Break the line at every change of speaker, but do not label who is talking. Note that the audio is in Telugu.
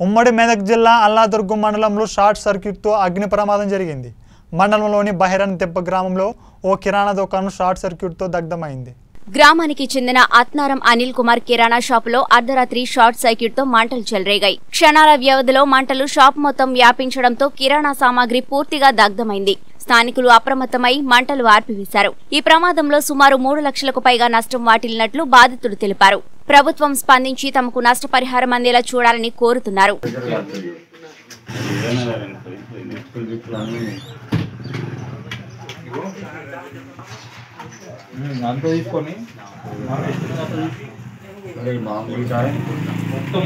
ఉమ్మడి మెదక్ జిల్లా అల్లాదుర్గం మండలంలో షార్ట్ సర్క్యూట్తో అగ్ని ప్రమాదం జరిగింది. మండలంలోని బహిరన్ దెబ్బ గ్రామంలో ఓ కిరాణా దుకాణం షార్ట్ సర్క్యూట్తో దగ్ధమైంది.
గ్రామానికి చెందిన అత్నారం అనిల్ కుమార్ కిరాణా షాపులో అర్ధరాత్రి షార్ట్ సర్క్యూట్తో మంటలు చెలరేగాయి. క్షణాల వ్యవధిలో మంటలు షాప్ మొత్తం వ్యాపించడంతో కిరాణా సామాగ్రి పూర్తిగా దగ్ధమైంది. స్థానికులు అప్రమత్తమై మంటలు ఆర్పివేశారు. ఈ ప్రమాదంలో సుమారు మూడు లక్షలకు పైగా నష్టం వాటిల్లినట్లు బాధితులు తెలిపారు. ప్రభుత్వం స్పందించి తమకు నష్టపరిహారం అందేలా చూడాలని కోరుతున్నారు.
మొత్తం